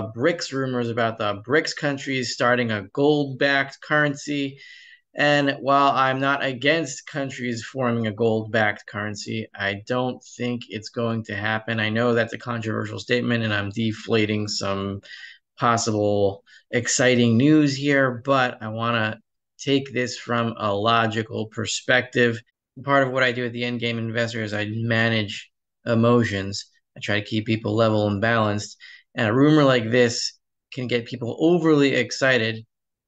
the BRICS rumors about the BRICS countries starting a gold backed currency. And while I'm not against countries forming a gold backed currency, I don't think it's going to happen. I know that's a controversial statement and I'm deflating some possible exciting news here, but I want to take this from a logical perspective. Part of what I do at the Endgame Investor is I manage emotions. I try to keep people level and balanced. And a rumor like this can get people overly excited.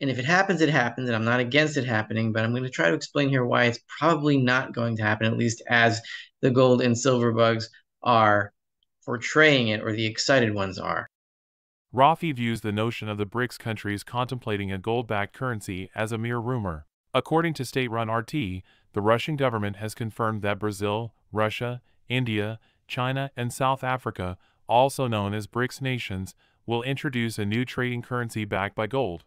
And if it happens, it happens. And I'm not against it happening, but I'm going to try to explain here why it's probably not going to happen, at least as the gold and silver bugs are portraying it, or the excited ones are. Rafi views the notion of the BRICS countries contemplating a gold-backed currency as a mere rumor. According to state-run RT, the Russian government has confirmed that Brazil, Russia, India, China, and South Africa, also known as BRICS nations, will introduce a new trading currency backed by gold.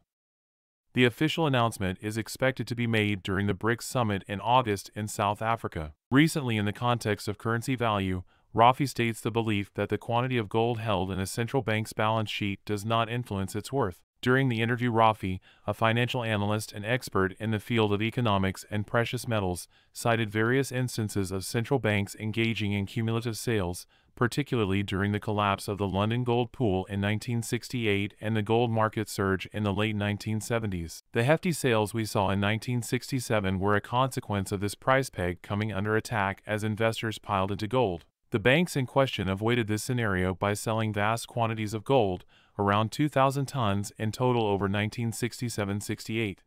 The official announcement is expected to be made during the BRICS summit in August in South Africa. Recently, in the context of currency value, Rafi states the belief that the quantity of gold held in a central bank's balance sheet does not influence its worth. During the interview, Rafi, a financial analyst and expert in the field of economics and precious metals, cited various instances of central banks engaging in cumulative sales, particularly during the collapse of the London gold pool in 1968 and the gold market surge in the late 1970s. The hefty sales we saw in 1967 were a consequence of this price peg coming under attack as investors piled into gold. The banks in question avoided this scenario by selling vast quantities of gold, around 2,000 tons in total over 1967-68.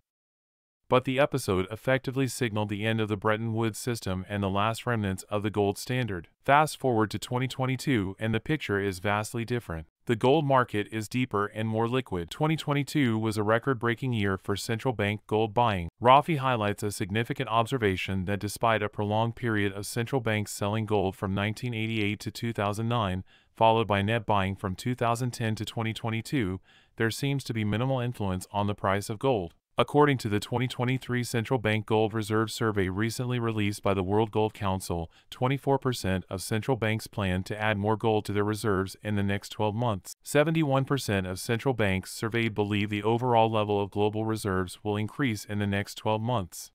But the episode effectively signaled the end of the Bretton Woods system and the last remnants of the gold standard. Fast forward to 2022 and the picture is vastly different. The gold market is deeper and more liquid. 2022 was a record-breaking year for central bank gold buying. Rafi highlights a significant observation that despite a prolonged period of central banks selling gold from 1988 to 2009, followed by net buying from 2010 to 2022, there seems to be minimal influence on the price of gold. According to the 2023 Central Bank Gold Reserve Survey recently released by the World Gold Council, 24% of central banks plan to add more gold to their reserves in the next 12 months. 71% of central banks surveyed believe the overall level of global reserves will increase in the next 12 months.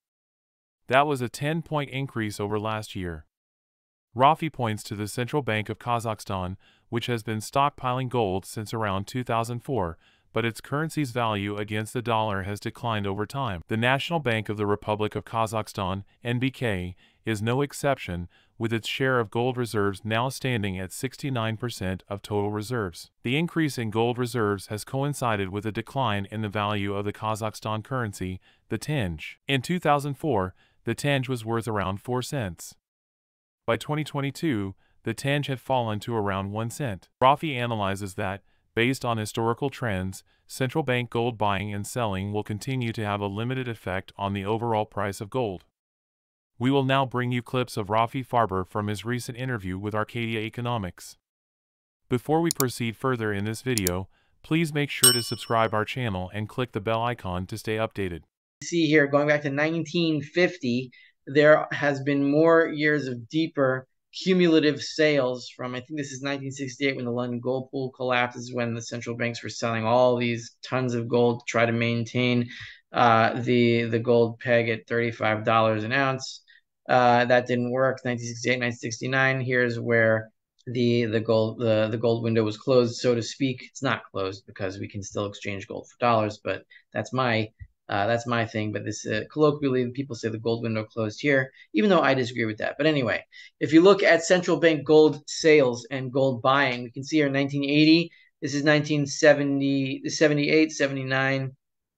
That was a 10 point increase over last year. Rafi points to the Central Bank of Kazakhstan, which has been stockpiling gold since around 2004 but its currency's value against the dollar has declined over time. The National Bank of the Republic of Kazakhstan, NBK, is no exception, with its share of gold reserves now standing at 69% of total reserves. The increase in gold reserves has coincided with a decline in the value of the Kazakhstan currency, the tenge. In 2004, the tenge was worth around 4 cents. By 2022, the tenge had fallen to around 1 cent. Rafi analyzes that, Based on historical trends, central bank gold buying and selling will continue to have a limited effect on the overall price of gold. We will now bring you clips of Rafi Farber from his recent interview with Arcadia Economics. Before we proceed further in this video, please make sure to subscribe our channel and click the bell icon to stay updated. See here, going back to 1950, there has been more years of deeper cumulative sales from I think this is 1968 when the London gold pool collapses when the central banks were selling all these tons of gold to try to maintain uh, the the gold peg at $35 an ounce. Uh, that didn't work. 1968, 1969. Here's where the the gold the, the gold window was closed, so to speak. It's not closed because we can still exchange gold for dollars, but that's my uh, that's my thing, but this uh, colloquially, people say the gold window closed here, even though I disagree with that. But anyway, if you look at central bank gold sales and gold buying, we can see here in 1980, this is 1970, 78, 79,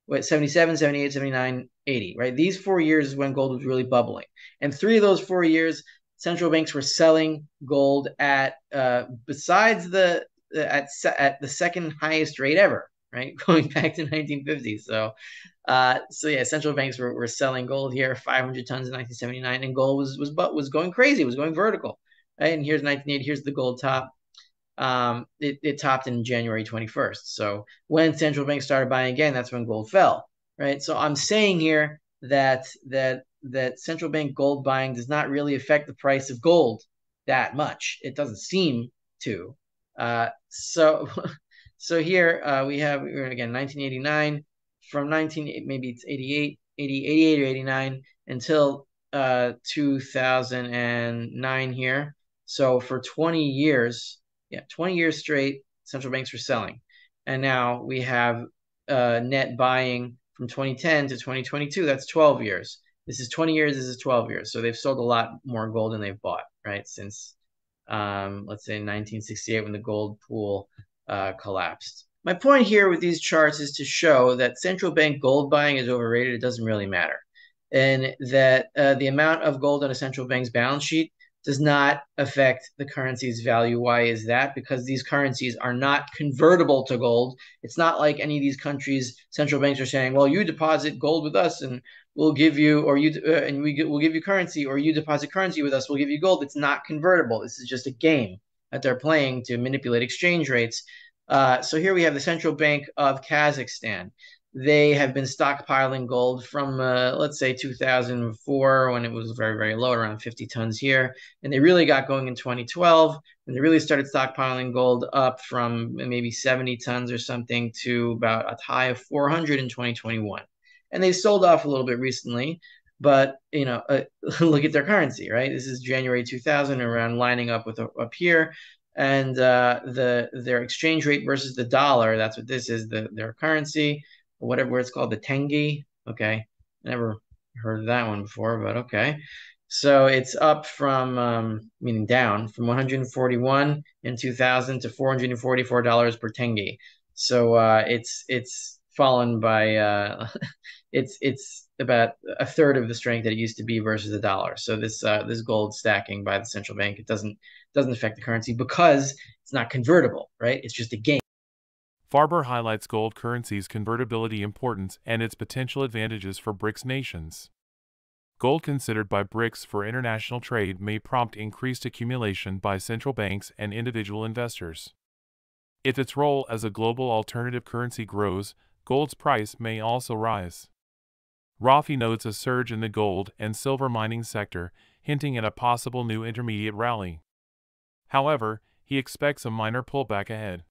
what, 77, 78, 79, 80, right? These four years is when gold was really bubbling. And three of those four years, central banks were selling gold at, uh, besides the, at, at the second highest rate ever, right? Going back to 1950. So uh, so yeah, central banks were, were selling gold here, 500 tons in 1979, and gold was was but was going crazy, was going vertical. Right? And here's 1980. Here's the gold top. Um, it, it topped in January 21st. So when central banks started buying again, that's when gold fell. Right. So I'm saying here that that that central bank gold buying does not really affect the price of gold that much. It doesn't seem to. Uh, so So here uh, we have again 1989 from 19 maybe it's 88, 80, 88 or 89 until uh, 2009 here. So for 20 years, yeah, 20 years straight, central banks were selling, and now we have uh, net buying from 2010 to 2022. That's 12 years. This is 20 years. This is 12 years. So they've sold a lot more gold than they've bought, right? Since um, let's say 1968 when the gold pool uh, collapsed. My point here with these charts is to show that central bank gold buying is overrated. It doesn't really matter. And that uh, the amount of gold on a central bank's balance sheet does not affect the currency's value. Why is that? Because these currencies are not convertible to gold. It's not like any of these countries' central banks are saying, "Well, you deposit gold with us, and we'll give you, or you, uh, and we will give you currency, or you deposit currency with us, we'll give you gold." It's not convertible. This is just a game that they're playing to manipulate exchange rates. Uh, so here we have the central bank of Kazakhstan. They have been stockpiling gold from uh, let's say 2004 when it was very very low around 50 tons here. And they really got going in 2012 and they really started stockpiling gold up from maybe 70 tons or something to about a high of 400 in 2021 and they sold off a little bit recently but you know uh, look at their currency right this is january 2000 around lining up with up here and uh, the their exchange rate versus the dollar that's what this is the their currency whatever it's called, the Tenge. Okay, never heard that one before, but okay. So it's up from, um, meaning down, from 141 in 2000 to 444 dollars per Tenge. So uh, it's it's fallen by uh, it's it's about a third of the strength that it used to be versus the dollar. So this uh, this gold stacking by the central bank it doesn't doesn't affect the currency because it's not convertible, right? It's just a gain. Farber highlights gold currency's convertibility importance and its potential advantages for BRICS nations. Gold considered by BRICS for international trade may prompt increased accumulation by central banks and individual investors. If its role as a global alternative currency grows, gold's price may also rise. Rafi notes a surge in the gold and silver mining sector, hinting at a possible new intermediate rally. However, he expects a minor pullback ahead.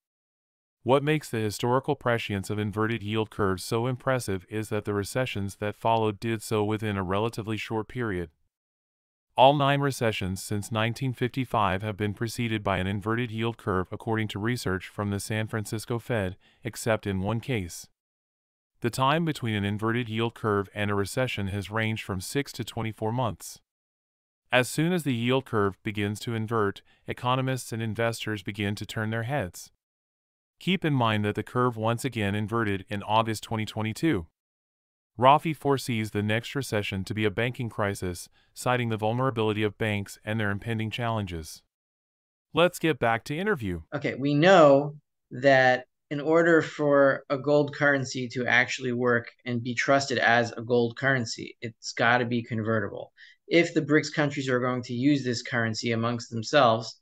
What makes the historical prescience of inverted yield curves so impressive is that the recessions that followed did so within a relatively short period. All nine recessions since 1955 have been preceded by an inverted yield curve according to research from the San Francisco Fed, except in one case. The time between an inverted yield curve and a recession has ranged from 6 to 24 months. As soon as the yield curve begins to invert, economists and investors begin to turn their heads. Keep in mind that the curve once again inverted in August 2022. Rafi foresees the next recession to be a banking crisis, citing the vulnerability of banks and their impending challenges. Let's get back to interview. Okay, we know that in order for a gold currency to actually work and be trusted as a gold currency, it's got to be convertible. If the BRICS countries are going to use this currency amongst themselves,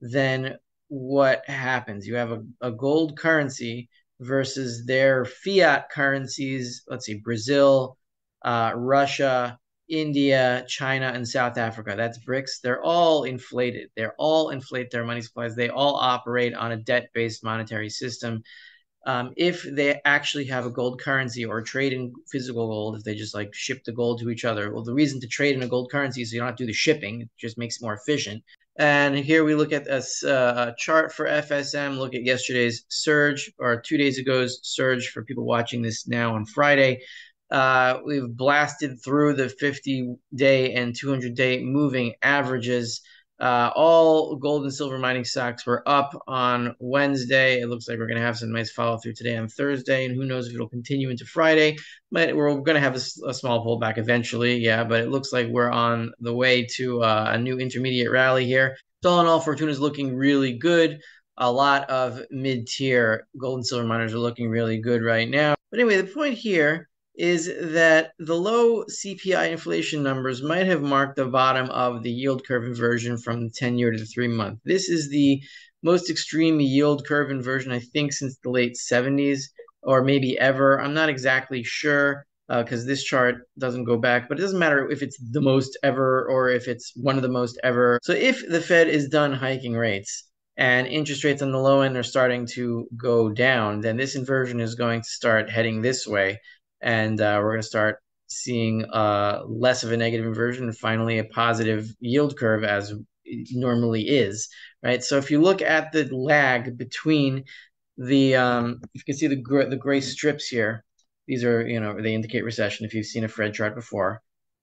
then what happens. You have a, a gold currency versus their fiat currencies. Let's see, Brazil, uh, Russia, India, China, and South Africa. That's BRICS. They're all inflated. They're all inflate their money supplies. They all operate on a debt-based monetary system. Um, if they actually have a gold currency or trade in physical gold, if they just like ship the gold to each other, well, the reason to trade in a gold currency is so you don't have to do the shipping. It just makes it more efficient. And here we look at a uh, chart for FSM, look at yesterday's surge or two days ago's surge for people watching this now on Friday. Uh, we've blasted through the 50 day and 200 day moving averages. Uh, all gold and silver mining stocks were up on Wednesday. It looks like we're going to have some nice follow through today on Thursday, and who knows if it'll continue into Friday. But we're going to have a, a small pullback eventually, yeah. But it looks like we're on the way to uh, a new intermediate rally here. So all in all, Fortuna is looking really good. A lot of mid-tier gold and silver miners are looking really good right now. But anyway, the point here is that the low CPI inflation numbers might have marked the bottom of the yield curve inversion from the 10 year to the three month. This is the most extreme yield curve inversion, I think, since the late 70s or maybe ever. I'm not exactly sure because uh, this chart doesn't go back, but it doesn't matter if it's the most ever or if it's one of the most ever. So if the Fed is done hiking rates, and interest rates on the low end are starting to go down, then this inversion is going to start heading this way. And uh, we're going to start seeing uh, less of a negative inversion and finally a positive yield curve as normally is, right? So if you look at the lag between the, um, you can see the, gr the gray strips here. These are, you know, they indicate recession if you've seen a Fred chart before.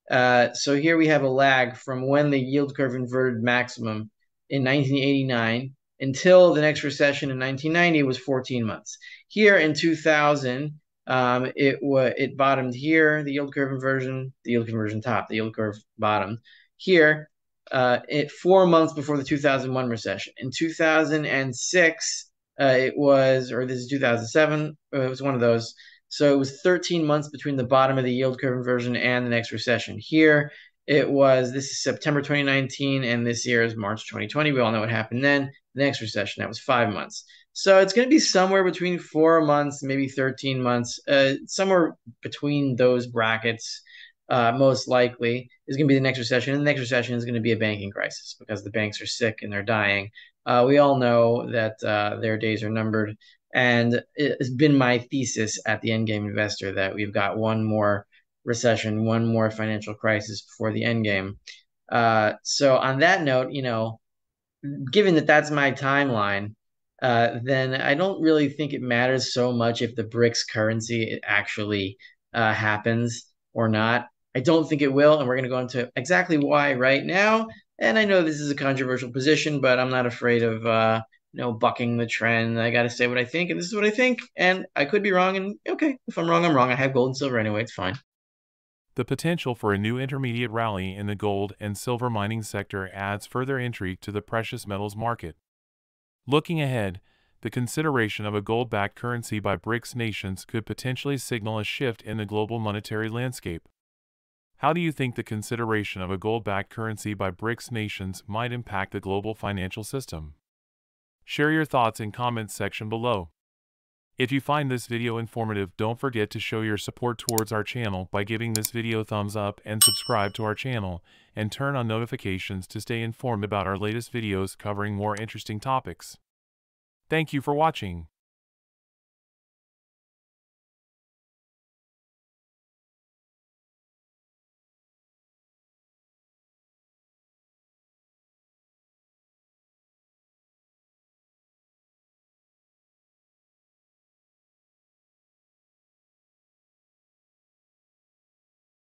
Uh, so here we have a lag from when the yield curve inverted maximum in 1989 until the next recession in 1990 was 14 months. Here in 2000, um, it was it bottomed here, the yield curve inversion, the yield conversion top, the yield curve bottom. Here, uh, it four months before the 2001 recession. In 2006, uh, it was, or this is 2007, uh, it was one of those. So it was 13 months between the bottom of the yield curve inversion and the next recession. Here, it was, this is September 2019, and this year is March 2020. We all know what happened then. The next recession, that was five months. So it's going to be somewhere between four months, maybe 13 months, uh, somewhere between those brackets uh, most likely is going to be the next recession. And the next recession is going to be a banking crisis because the banks are sick and they're dying. Uh, we all know that uh, their days are numbered. And it's been my thesis at the Endgame Investor that we've got one more recession, one more financial crisis before the endgame. Uh, so, on that note, you know, given that that's my timeline, uh, then I don't really think it matters so much if the BRICS currency actually uh, happens or not. I don't think it will, and we're going to go into exactly why right now. And I know this is a controversial position, but I'm not afraid of uh, you know bucking the trend. I got to say what I think, and this is what I think, and I could be wrong. And okay, if I'm wrong, I'm wrong. I have gold and silver anyway; it's fine. The potential for a new intermediate rally in the gold and silver mining sector adds further intrigue to the precious metals market. Looking ahead, the consideration of a gold backed currency by BRICS nations could potentially signal a shift in the global monetary landscape. How do you think the consideration of a gold backed currency by BRICS nations might impact the global financial system? Share your thoughts in comments section below. If you find this video informative, don't forget to show your support towards our channel by giving this video a thumbs up and subscribe to our channel, and turn on notifications to stay informed about our latest videos covering more interesting topics. Thank you for watching.